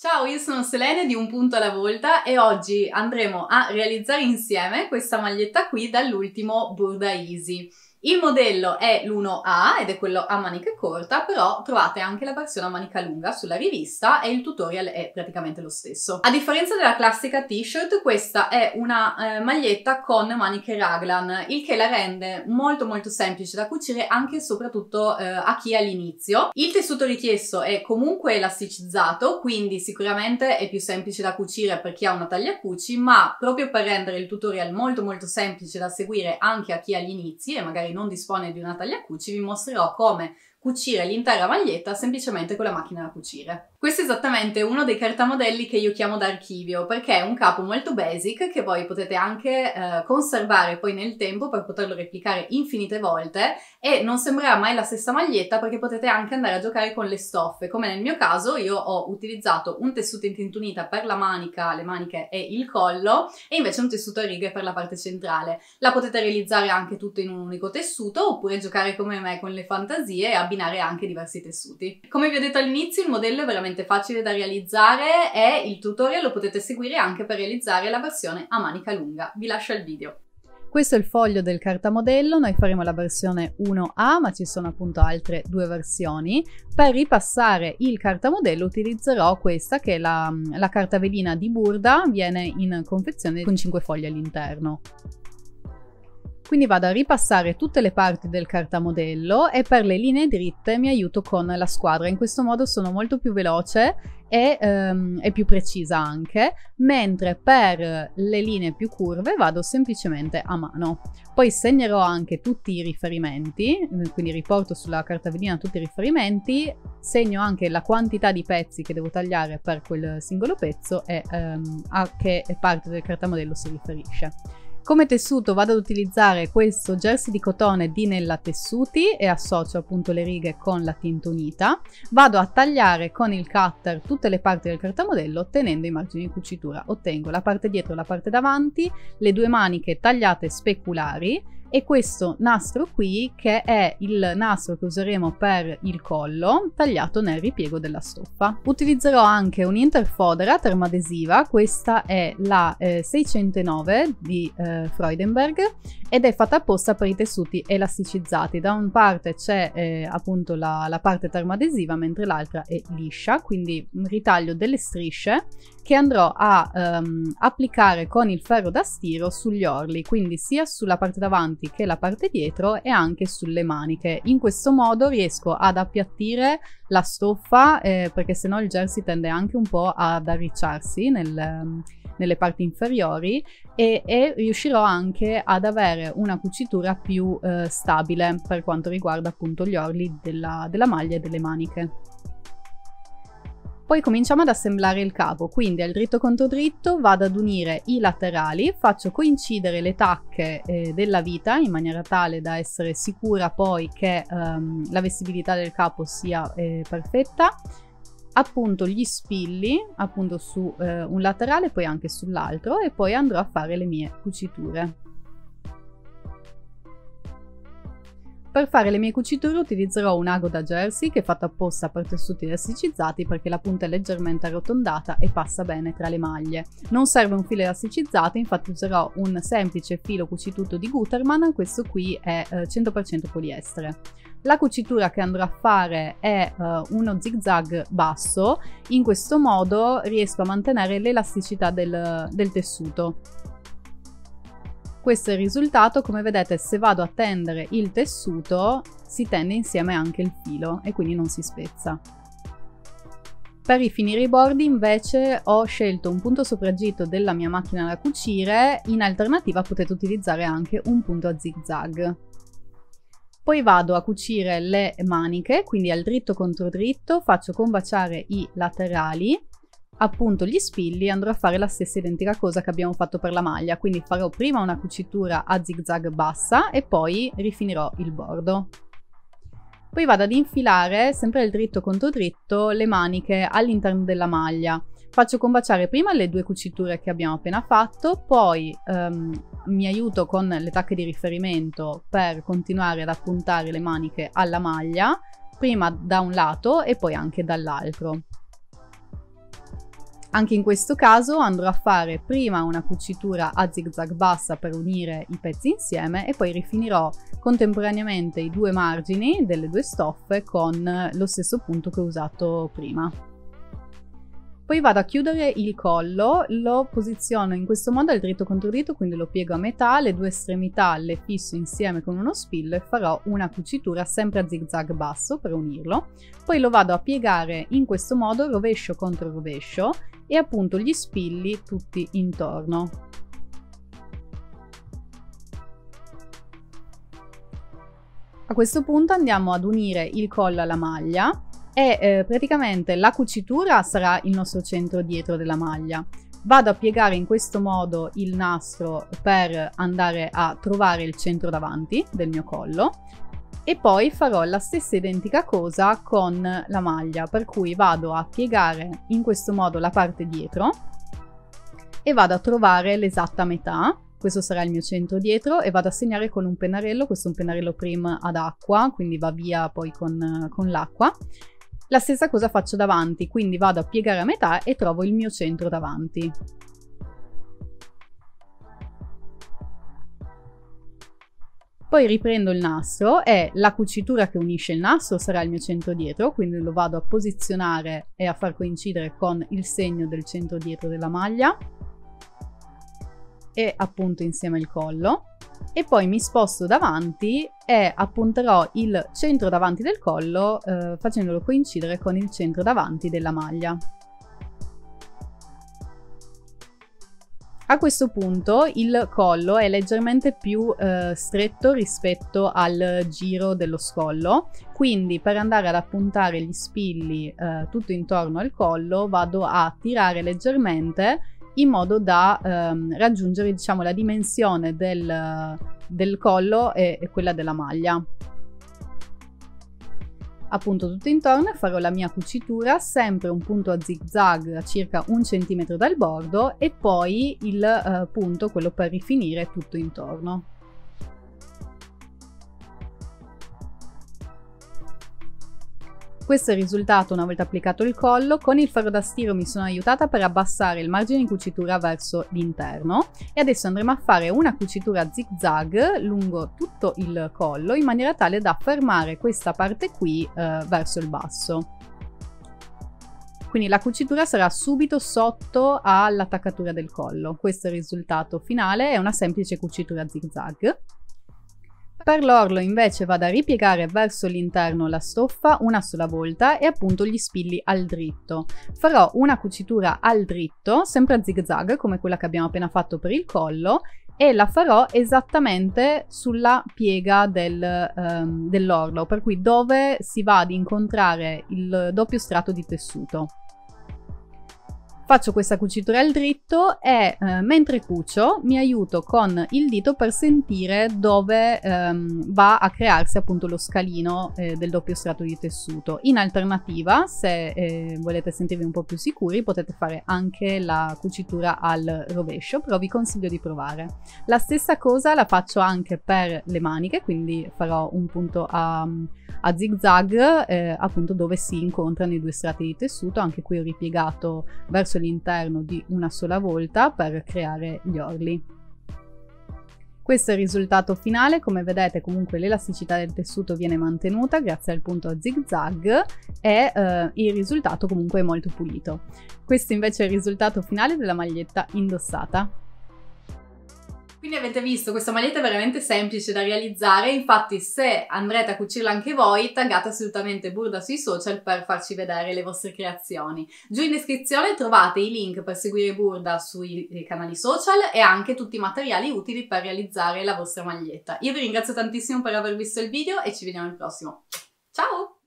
Ciao, io sono Selene di Un Punto alla Volta e oggi andremo a realizzare insieme questa maglietta qui dall'ultimo Burda Easy. Il modello è l'1A ed è quello a manica corta, però trovate anche la versione a manica lunga sulla rivista e il tutorial è praticamente lo stesso. A differenza della classica t-shirt, questa è una eh, maglietta con maniche raglan, il che la rende molto molto semplice da cucire anche e soprattutto eh, a chi è all'inizio. Il tessuto richiesto è comunque elasticizzato, quindi sicuramente è più semplice da cucire per chi ha una taglia cuci, ma proprio per rendere il tutorial molto molto semplice da seguire anche a chi è agli inizi e magari non dispone di una taglia cuci, vi mostrerò come cucire l'intera maglietta semplicemente con la macchina da cucire. Questo è esattamente uno dei cartamodelli che io chiamo d'archivio perché è un capo molto basic che voi potete anche eh, conservare poi nel tempo per poterlo replicare infinite volte e non sembrerà mai la stessa maglietta perché potete anche andare a giocare con le stoffe come nel mio caso io ho utilizzato un tessuto in tintunita per la manica, le maniche e il collo e invece un tessuto a righe per la parte centrale. La potete realizzare anche tutto in un unico tessuto oppure giocare come me con le fantasie e abbinare anche diversi tessuti. Come vi ho detto all'inizio il modello è veramente facile da realizzare e il tutorial lo potete seguire anche per realizzare la versione a manica lunga. Vi lascio il video. Questo è il foglio del cartamodello, noi faremo la versione 1A, ma ci sono appunto altre due versioni. Per ripassare il cartamodello utilizzerò questa che è la, la carta velina di Burda, viene in confezione con 5 fogli all'interno. Quindi vado a ripassare tutte le parti del cartamodello e per le linee dritte mi aiuto con la squadra. In questo modo sono molto più veloce e, um, più precisa anche, mentre per le linee più curve vado semplicemente a mano. Poi segnerò anche tutti i riferimenti, quindi riporto sulla carta velina tutti i riferimenti, segno anche la quantità di pezzi che devo tagliare per quel singolo pezzo e um, a che parte del cartamodello si riferisce. Come tessuto vado ad utilizzare questo jersey di cotone di Nella Tessuti e associo appunto le righe con la tinta unita. Vado a tagliare con il cutter tutte le parti del cartamodello ottenendo i margini di cucitura. Ottengo la parte dietro e la parte davanti, le due maniche tagliate speculari e questo nastro qui che è il nastro che useremo per il collo tagliato nel ripiego della stoffa. Utilizzerò anche un'interfodera termoadesiva, questa è la eh, 609 di eh, Freudenberg ed è fatta apposta per i tessuti elasticizzati. Da una parte c'è eh, appunto la, la parte termoadesiva mentre l'altra è liscia, quindi ritaglio delle strisce che andrò a um, applicare con il ferro da stiro sugli orli, quindi sia sulla parte davanti che la parte dietro e anche sulle maniche. In questo modo riesco ad appiattire la stoffa eh, perché sennò il jersey tende anche un po' ad arricciarsi nel, nelle parti inferiori e, e, riuscirò anche ad avere una cucitura più eh, stabile per quanto riguarda appunto gli orli della, della maglia e delle maniche. Poi cominciamo ad assemblare il capo, quindi al dritto contro dritto vado ad unire i laterali, faccio coincidere le tacche eh, della vita in maniera tale da essere sicura poi che ehm, la vestibilità del capo sia eh, perfetta, appunto gli spilli appunto su eh, un laterale poi anche sull'altro e poi andrò a fare le mie cuciture. Per fare le mie cuciture utilizzerò un ago da jersey che è fatto apposta per tessuti elasticizzati perché la punta è leggermente arrotondata e passa bene tra le maglie. Non serve un filo elasticizzato, infatti userò un semplice filo cucituto di Gutermann, questo qui è eh, 100% poliestere. La cucitura che andrò a fare è uh, uno zig zag basso, in questo modo riesco a mantenere l'elasticità del, del tessuto. Questo è il risultato, come vedete se vado a tendere il tessuto si tende insieme anche il filo e quindi non si spezza. Per rifinire i bordi invece ho scelto un punto sopraggitto della mia macchina da cucire, in alternativa potete utilizzare anche un punto a zig zag. Poi vado a cucire le maniche, quindi al dritto contro dritto, faccio combaciare i laterali appunto gli spilli andrò a fare la stessa identica cosa che abbiamo fatto per la maglia, quindi farò prima una cucitura a zig zag bassa e poi rifinirò il bordo. Poi vado ad infilare, sempre il dritto contro dritto, le maniche all'interno della maglia. Faccio combaciare prima le due cuciture che abbiamo appena fatto, poi um, mi aiuto con le tacche di riferimento per continuare ad appuntare le maniche alla maglia, prima da un lato e poi anche dall'altro. Anche in questo caso andrò a fare prima una cucitura a zigzag bassa per unire i pezzi insieme e poi rifinirò contemporaneamente i due margini delle due stoffe con lo stesso punto che ho usato prima. Poi vado a chiudere il collo, lo posiziono in questo modo al dritto contro dritto, quindi lo piego a metà, le due estremità le fisso insieme con uno spillo e farò una cucitura sempre a zigzag basso per unirlo. Poi lo vado a piegare in questo modo, rovescio contro rovescio e appunto gli spilli tutti intorno. A questo punto andiamo ad unire il collo alla maglia e eh, praticamente la cucitura sarà il nostro centro dietro della maglia. Vado a piegare in questo modo il nastro per andare a trovare il centro davanti del mio collo e poi farò la stessa identica cosa con la maglia per cui vado a piegare in questo modo la parte dietro e vado a trovare l'esatta metà questo sarà il mio centro dietro e vado a segnare con un pennarello, questo è un pennarello prim ad acqua, quindi va via poi con, con l'acqua la stessa cosa faccio davanti, quindi vado a piegare a metà e trovo il mio centro davanti. Poi riprendo il nastro e la cucitura che unisce il nastro sarà il mio centro dietro, quindi lo vado a posizionare e a far coincidere con il segno del centro dietro della maglia e appunto insieme il collo e poi mi sposto davanti e appunterò il centro davanti del collo eh, facendolo coincidere con il centro davanti della maglia. A questo punto il collo è leggermente più eh, stretto rispetto al giro dello scollo, quindi per andare ad appuntare gli spilli eh, tutto intorno al collo vado a tirare leggermente in modo da ehm, raggiungere diciamo, la dimensione del, del collo e, e quella della maglia. Appunto tutto intorno e farò la mia cucitura sempre un punto a zig zag a circa un centimetro dal bordo e poi il eh, punto quello per rifinire tutto intorno Questo è il risultato una volta applicato il collo. Con il ferro da stiro mi sono aiutata per abbassare il margine di cucitura verso l'interno e adesso andremo a fare una cucitura zig zag lungo tutto il collo in maniera tale da fermare questa parte qui eh, verso il basso. Quindi la cucitura sarà subito sotto all'attaccatura del collo. Questo è il risultato finale, è una semplice cucitura zig zag. Per l'orlo invece vado a ripiegare verso l'interno la stoffa una sola volta e appunto gli spilli al dritto. Farò una cucitura al dritto, sempre a zig zag come quella che abbiamo appena fatto per il collo e la farò esattamente sulla piega del, um, dell'orlo, per cui dove si va ad incontrare il doppio strato di tessuto. Faccio questa cucitura al dritto e eh, mentre cucio mi aiuto con il dito per sentire dove ehm, va a crearsi appunto lo scalino eh, del doppio strato di tessuto. In alternativa, se eh, volete sentirvi un po' più sicuri, potete fare anche la cucitura al rovescio, però vi consiglio di provare. La stessa cosa la faccio anche per le maniche, quindi farò un punto a, a zig zag eh, appunto dove si incontrano i due strati di tessuto, anche qui ripiegato verso all'interno di una sola volta per creare gli orli. Questo è il risultato finale, come vedete comunque l'elasticità del tessuto viene mantenuta grazie al punto a zig zag e eh, il risultato comunque è molto pulito. Questo invece è il risultato finale della maglietta indossata. Quindi avete visto, questa maglietta è veramente semplice da realizzare, infatti se andrete a cucirla anche voi, taggate assolutamente Burda sui social per farci vedere le vostre creazioni. Giù in descrizione trovate i link per seguire Burda sui canali social e anche tutti i materiali utili per realizzare la vostra maglietta. Io vi ringrazio tantissimo per aver visto il video e ci vediamo al prossimo. Ciao!